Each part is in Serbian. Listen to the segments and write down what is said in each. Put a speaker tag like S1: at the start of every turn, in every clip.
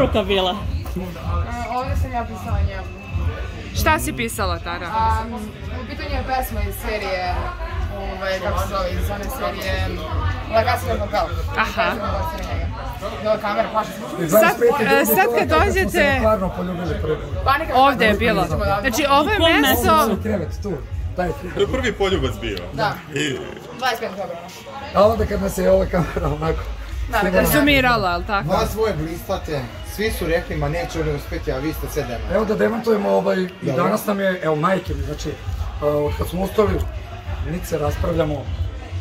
S1: poruka bila?
S2: A, Ovdje sam ja pisala njemu.
S3: Šta si pisala, Tara?
S2: A, u pitanju je pesma iz serije, ovaj, kako se zove, iz one serije La Casa de Papel.
S3: Aha.
S2: Nova kamera, plaša se.
S3: Sad, e, sad kad dođete.
S2: Panika.
S3: ovde je bilo. Znači, ovo je
S4: tu. Taj
S5: To je prvi poljubac bio.
S2: Da,
S5: I
S2: 25. februara.
S4: A onda kad nas je ova kamera onako...
S2: Da, da, da.
S3: Sumirala, ali tako?
S6: Vas dvoje blistate, svi su rekli ma neće oni uspeti, a vi ste sve dema.
S4: Evo da demantujemo ovaj, i danas nam je, evo majke mi, znači, uh, od kad smo ustali, niti se raspravljamo,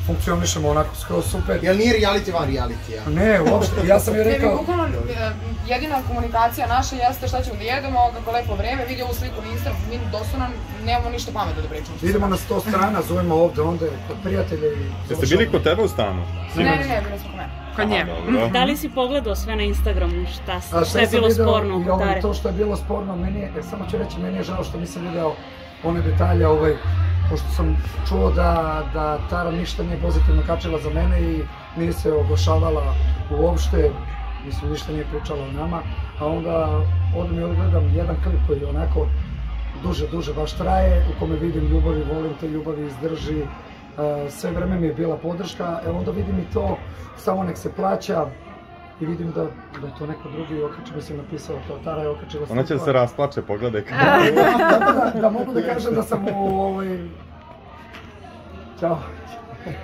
S4: funkcionišemo onako skroz super.
S6: Jel nije reality van reality-a?
S4: Ne, uopšte, ja sam joj
S2: Ne,
S4: rekao,
S2: bukvalno, e, jedina komunikacija naša jeste šta ćemo da jedemo, kako lepo vreme, vidi ovu sliku na Instagram, mi doslovno nemamo ništa pametno da pričamo.
S4: idemo na sto strana, zovemo ovde, onda kod prijatelja i...
S5: Jeste bili kod tebe u stanu?
S2: Ne, ne, ne, bili smo kod mene.
S3: Kod nje.
S1: Da li si pogledao sve na Instagramu? Šta,
S4: A
S1: šta
S4: sve
S1: je bilo
S4: video
S1: sporno
S4: ovaj,
S1: Tare?
S4: to što je bilo sporno, meni je, e, samo ću reći, meni je žao što nisam video one detalje, ovaj, pošto sam čuo da, da Tara ništa nije pozitivno kačila za mene i nije se oglašavala uopšte, mislim, ništa nije pričala o nama, a onda odem i odgledam jedan klip koji onako duže, duže baš traje, u kome vidim ljubav i volim te ljubavi, izdrži, e, sve vreme mi je bila podrška, e onda vidim i to, samo nek se plaća, i vidim da, da je to neko drugi okači, mislim napisao to, Tara je okačila
S5: Ona će da se rasplače, pogledaj.
S4: Tako da, da mogu da kažem da sam u ovaj... Ćao.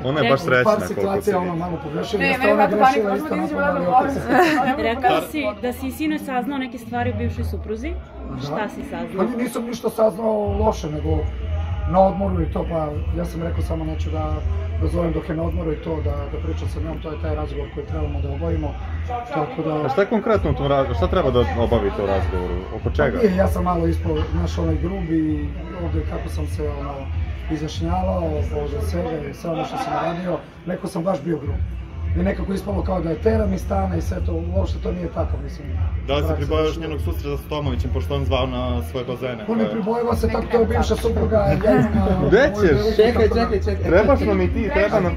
S5: Ona je baš srećna
S4: par
S5: koliko se
S4: situacija ono
S5: vidi.
S4: malo pogrešio,
S2: Ne,
S4: ona
S2: vrata panika, možemo da
S4: napad,
S2: da
S4: ali
S2: govorim.
S1: Rekao si da si sinoć saznao neke stvari o bivšoj supruzi. Šta si
S4: Pa
S1: saznao?
S4: nisam ništa saznao loše, nego na odmoru i to, pa ja sam rekao samo neću da da zovem dok je na odmoru i to, da, da pričam sa njom, to je taj razgovor koji trebamo da obavimo. Tako da...
S5: A šta je konkretno u tom razgovoru? Šta treba da obavite u razgovoru? Oko čega?
S4: Pa nije, ja sam malo ispao, znaš, onaj grubi, ovde kako sam se, ono, izjašnjavao, ovde sebe, sve ono što sam radio, neko sam baš bio grub. I nekako ispalo kao da je tera mi stana i sve to, uopšte to nije tako, mislim.
S5: Da li se pribavaš
S4: završio.
S5: njenog susreta sa Tomovićem, pošto on zvao na svoje bazene?
S4: On ne pribojava se, tako to je bivša supruga, ja.
S5: Gde ćeš?
S4: tako da-
S6: čekaj.
S5: Trebaš nam i ti, treba nam...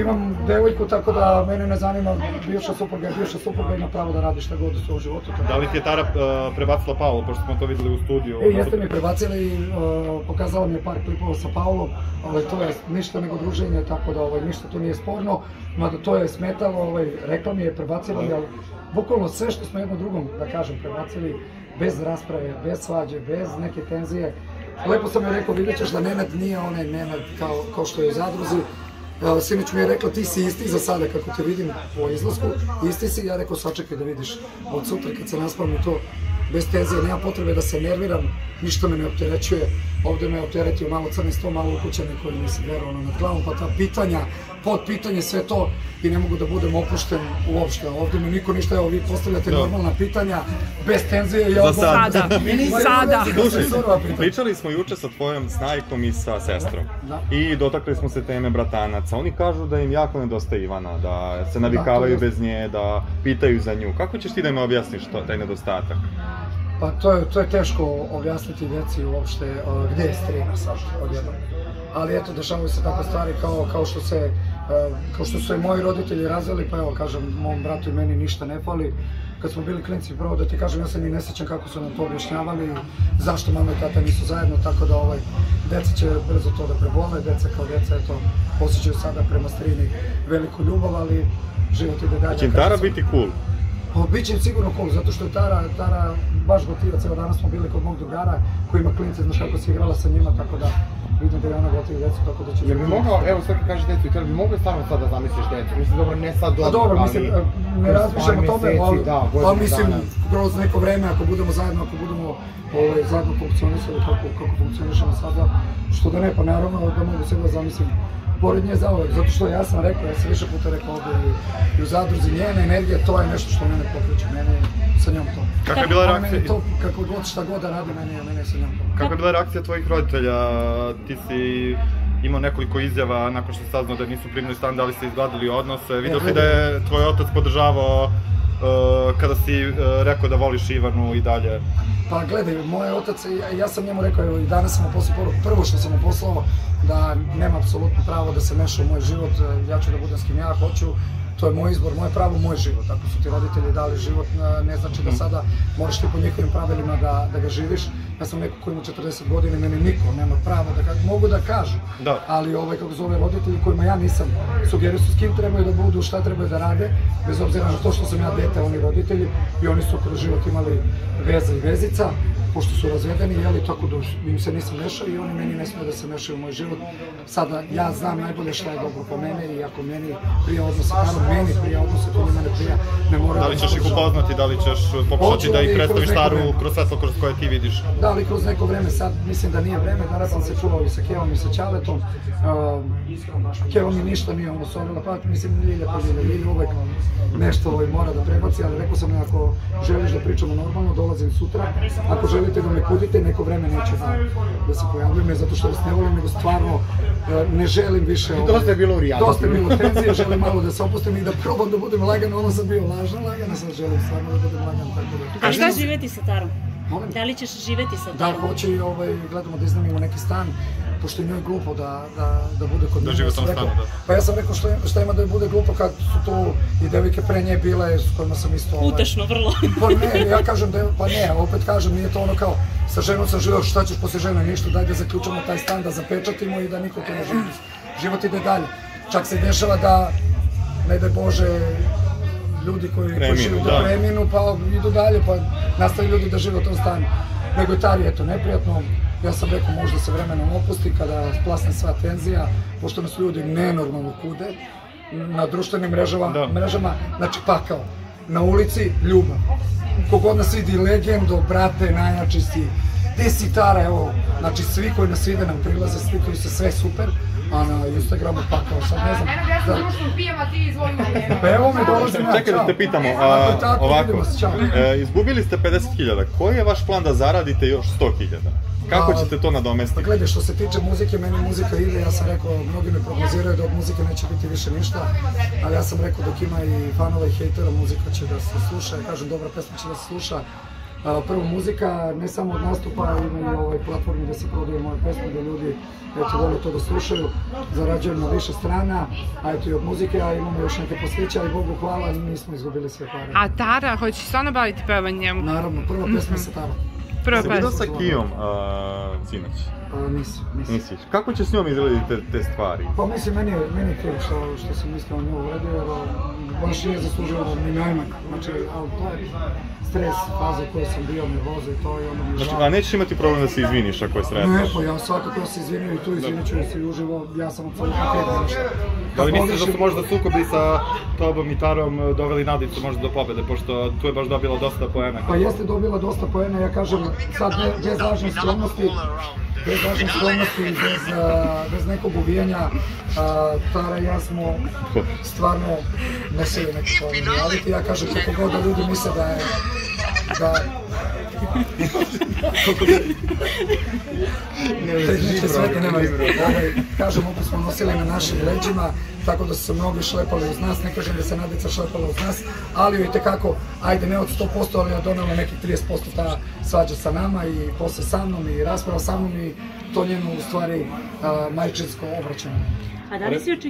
S4: imam devojku, tako da mene ne zanima, bivša supruga bivša supruga, ima pravo da radi šta god u svom životu. Tako
S5: Da li ti je Tara uh, prebacila Paolo, pošto smo to videli u studiju?
S4: E, jeste mi prebacili, uh, pokazala mi je par klipova sa Paulom, ali to je ništa nego druženje, tako da ovaj, ništa tu nije sporno, mada to je smetalo, ovaj, rekla mi je, prebacila mi, ali bukvalno sve što smo jedno drugom, da kažem, prebacili, bez rasprave, bez svađe, bez neke tenzije. Lepo sam joj rekao, vidjet ćeš da Nenad nije onaj Nenad kao, kao što je u zadruzi, Sinoć mi je rekla ti si isti za sada kako te vidim po izlasku, isti si, ja rekao sačekaj da vidiš od sutra kad se naspavim to bez tenzije, nema potrebe da se nerviram, ništa me ne opterećuje, ovde me opteretio malo crni sto, malo ukućani koji mi se veru ono nad glavom, pa ta pitanja, pod pitanje, sve to i ne mogu da budem opušten uopšte, ovde mi niko ništa, evo vi postavljate normalna pitanja, bez tenzije, ja
S5: Za sad.
S3: Sada. Sada.
S5: Slušaj,
S4: Surova pitanja.
S5: pričali smo juče sa tvojom snajkom i sa sestrom.
S4: Da.
S5: I dotakli smo se teme bratanaca. Oni kažu da im jako nedostaje Ivana, da se navikavaju
S4: Da, to je-
S5: bez nje, da pitaju za nju. Kako ćeš ti da mi objasniš to, taj nedostatak?
S4: Pa to je, to je teško objasniti djeci uopšte uh, gde je strina sad odjednom. Ali eto, dešavaju se takve stvari kao, kao što se uh, kao što su se moji roditelji razveli, pa evo kažem, mom bratu i meni ništa ne fali. Kad smo bili klinci, prvo da ti kažem, ja se ni ne sjećam kako su nam to objašnjavali, zašto mama i tata nisu zajedno, tako da ovaj, deca će brzo to da prebole, deca kao deca, eto, osjećaju sada prema strini veliku ljubav, ali život ide dalje.
S5: Će
S4: sam-
S5: biti cool?
S4: Pa bit će im sigurno cool, zato što je Tara, Tara baš gotiva, ceo danas smo bili kod mog drugara koji ima klince, znaš kako si igrala sa njima, tako da vidim da je ona gotiva djeca, tako da će...
S6: Jel bi mogao, evo sve kad kažeš decu, jel bi mogao stvarno sad da zamisliš decu? Mislim, dobro, ne sad
S4: Pa
S6: dobro,
S4: dobro,
S6: ali
S4: mislim, ne razmišljam o tome, ali,
S6: da,
S4: ali mislim, kroz neko vreme, ako budemo zajedno, ako budemo ovaj, zajedno funkcionisali kako, kako funkcionišemo sada, što da ne, pa naravno da mogu sve da zamislim pored nje zauvek, zato što ja sam rekao, ja sam više puta rekao ovde i, i u zadruzi, njena energija, to je nešto što mene pokreće, mene sa njom to.
S5: Kakva je bila
S4: A meni
S5: reakcija?
S4: to, kako god, šta god da radi, meni je sa njom to.
S5: Kakva je bila reakcija tvojih roditelja? Ti si imao nekoliko izjava nakon što saznao da nisu primili stan, da li ste izgladili odnose. Vidio si da je tvoj otac podržavao kada si uh, rekao da voliš Ivanu i dalje.
S4: Pa gledaj, moj otac, ja, sam njemu rekao, evo i danas sam mu poslao poruku, prvo što sam mu poslao, da nema apsolutno pravo da se meša u moj život, ja ću da budem s kim ja hoću, to je moj izbor, moj pravo, moj život. Ako su ti roditelji dali život, ne znači da sada moraš ti po njihovim pravilima da, da ga živiš. Ja sam neko koji ima 40 godina i meni niko nema pravo da ga, mogu da kažu,
S5: Da.
S4: ali ovaj, kako zove roditelji kojima ja nisam sugerio su s kim trebaju da budu, šta trebaju da rade, bez obzira na to što sam ja dete, oni roditelji i oni su kroz život imali veza i vezica, pošto su razvedeni, jeli, tako da im se nisam mešao i oni meni ne smiju da se mešaju u moj život. Sada ja znam najbolje šta je dobro po mene i ako meni prije odnose Karom, meni prije odnose to njima ne prija, ne mora
S5: Da li ćeš ih upoznati, da li ćeš pokušati
S4: Hoću
S5: da ih
S4: kroz
S5: predstaviš staru kroz svetlo kroz koje ti vidiš?
S4: Da, ali kroz neko vreme sad mislim da nije vreme, danas sam se čuvao i sa Kevom i sa Ćaletom. Uh, Keva mi ništa nije ono solila, pa mislim Lilja pa Lilja, Lilja uvek nešto ovaj, mora da prebaci, ali rekao sam joj, ako želiš da pričamo normalno, dolazim sutra. Ako želite da me kudite, neko vreme neće da, da se pojavljujem, ne zato što vas ne volim, nego stvarno uh, ne želim više... ovaj,
S6: Dosta je bilo u Rijadu.
S4: Dosta je bilo tenzije, želim malo da se opustim i da probam da budem lagan, ono sam bio lažan, lagan, a sad želim stvarno da budem lagan, tako da...
S1: A šta živeti sa Tarom?
S4: Molim?
S1: Da li ćeš živeti sa
S4: Da,
S1: Tarom?
S4: hoće i ovaj, gledamo da iznajmimo neki stan, pošto je njoj glupo da, da, da bude kod
S5: u
S4: Ja sam
S5: stanu, da.
S4: Pa ja sam rekao šta, šta ima da joj bude glupo kad su tu i devojke pre nje bile s kojima sam isto... Ovaj,
S1: Utešno vrlo.
S4: Pa ne, ja kažem da je, pa ne, opet kažem, nije to ono kao, sa ženom sam živio, šta ćeš posle žene, ništa, daj da zaključamo taj stan, da zapečatimo i da niko to ne živi. Život ide dalje. Čak se dešava da, ne daj Bože, ljudi koji, koji
S5: Preminu,
S4: žive da
S5: da.
S4: preminu, pa idu dalje, pa nastaju ljudi da žive u tom stanju. Nego je Tari, eto, neprijatno, ja sam rekao možda se vremenom opusti kada splasne sva tenzija, pošto nas ljudi nenormalno kude, na društvenim mrežama,
S5: Da.
S4: mrežama, znači pakao. Na ulici ljubav. Kogod nas vidi legendo, brate, najjači si. Si Tara, evo, znači svi koji nas vide nam prilaze, slikaju se sve super, a na Instagramu pakao, sad ne znam.
S2: Eno, ja sam
S4: Da,
S2: društvom pijem, a ti izvoli
S4: pa evo me dolazim ja,
S5: Čekaj da te pitamo, a,
S4: tako,
S5: ovako, e, izgubili ste 50.000, koji je vaš plan da zaradite još 100.000? Kako ćete to
S4: Pa
S5: nadomestiti?
S4: gledaj, što se tiče muzike, meni muzika ide, ja sam rekao, mnogi me prognoziraju da od muzike neće biti više ništa, ali ja sam rekao dok ima i fanova i hejtera, muzika će da se sluša, ja kažem dobra pesma će da se sluša. Prvo muzika, ne samo od nastupa, ima i ovaj platformi da se prodaju moje pesme, da ljudi eto, vole to da slušaju, zarađujem na više strana, a eto i od muzike, a imamo još neke posveća i Bogu hvala, nismo izgubili sve pare.
S3: A Tara, hoćeš stvarno baviti pevanjem?
S4: Naravno, prva pesma sa Tarom.
S3: Prva
S5: Si vidio
S3: pesma.
S5: sa Kijom a, sinoć?
S4: A, nisam, nisam.
S5: Nisi. Kako će s njom izgledati te, te stvari?
S4: Pa mislim, meni je, meni je krivo što, što sam mislio o nju uradio, jer baš nije zaslužio ni najmanje. Znači, ali to je stres, faza u kojoj sam bio, nervoza i to i ono mi je
S5: Znači,
S4: žao.
S5: a nećeš imati problem da se izviniš ako je
S4: Ne,
S5: sretnaš?
S4: pa ja svakako se izvinio i tu izvinit ću se i uživo, ja sam apsolutno okej da ništa.
S5: Da li misliš da su možda sukobi sa tobom i Tarom e, doveli Nadicu možda do pobede, pošto tu je baš dobila dosta poena?
S4: Pa jeste dobila dosta poena, ja kažem, sad ne, bez lažne skromnosti, bez lažne skromnosti, bez, bez nekog uvijanja, a, Tara i ja smo stvarno nosili neki problem reality, ja kažem kako god da ljudi misle da je, da, tehničke svete nema. Ovaj, kažem, opet smo nosili na našim leđima, tako da su se mnogi šlepali uz nas, ne kažem da se Nadica šlepala uz nas, ali i tekako, ajde ne od 100%, ali je donela nekih 30% ta svađa sa nama i posle sa mnom i rasprava sa mnom i to njeno u stvari a, majčinsko obraćanje.
S1: A da li si očekivao